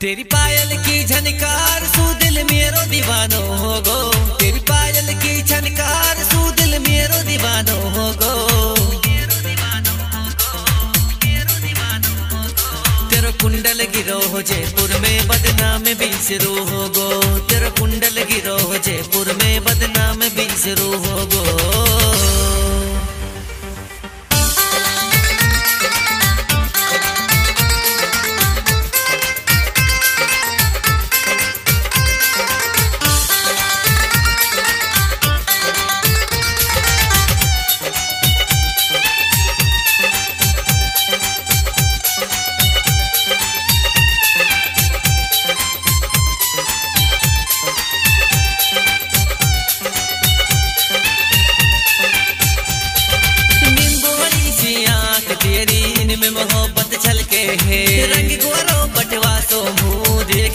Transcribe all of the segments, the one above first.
तेरी पायल की झनकार सू दिल मेरो दीवानो हो गो। तेरी पायल की झनकार सू दिल मेरो दीवानो हो गो। तेरा कुंडल गिरो हो जयपुर में, बदनाम बीसरू हो गो। तेरा कुंडल गिरो हो जयपुर में, बदनाम बीसरू हो गो।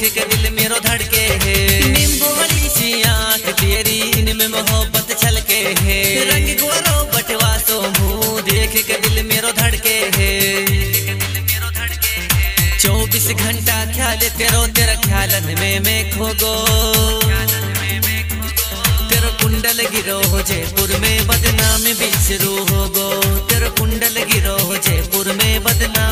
देख के दिल मेरो धड़के है। नींबू वाली सी आँख तेरी, इनमें मोहब्बत छलके है। रंग गोरो बटवा सो मुँह देख के दिल मेरो धड़के है। चौबीस घंटा ख्याल तेरो, तेरा ख्यालन में मैं खो गो तेरा कुंडल गिरो हो जयपुर में बदनाम बीसरू हो गो तेरा कुंडल गिरो हो जयपुर में बदनाम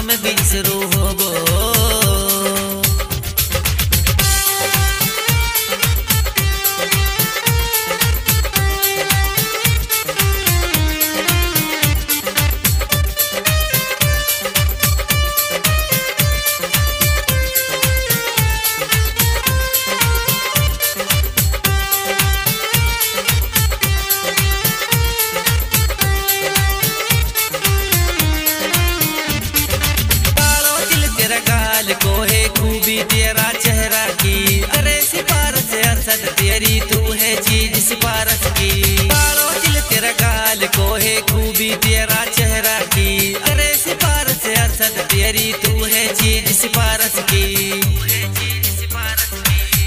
गाल को है खूबी तेरा चेहरा की। अरे सिफारस असद, तेरी तू है चीज़ सिफारस की। कालो दिल तेरा गाल को है खूबी तेरा चेहरा की। अरे सिफारस असद, तेरी तू है चीज़ सिफारस की।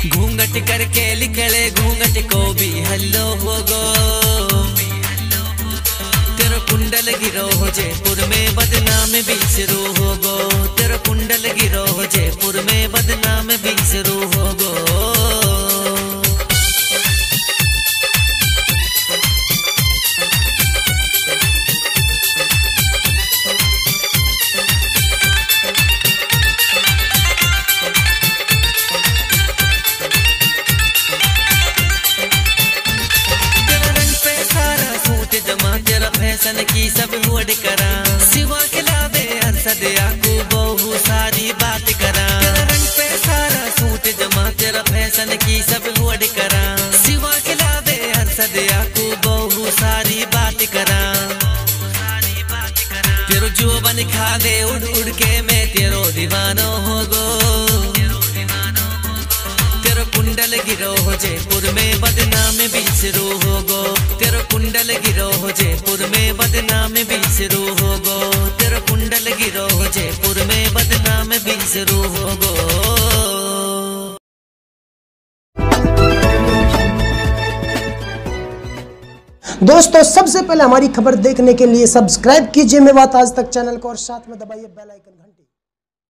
घूंघट करके निकले घूंघट को भी हल्लो हो गो तेरा कुंडल गिरो हो, जयपुर में बदनाम बीसरू हो। तेरा फ़ैशन की सब हुड करा। सिवा के लावे हर्षद आकू बहु सारी बात करा। रंग पे सारा सूट जमा, तेरा फ़ैशन की सब हुड करा। सिवा के लावे हर्षद आकू बहु सारी बात करा। तेरो जो बन खा दे उड़ उड़ के मैं तेरो दीवानो हो गो तेरो कुंडल गिरो हो जयपुर में, बदनाम बीसरू हो गो तेरो कुंडल गिरो दोस्तों, सबसे पहले हमारी खबर देखने के लिए सब्सक्राइब कीजिए मेवात आज तक चैनल को और साथ में दबाइए बेल आइकन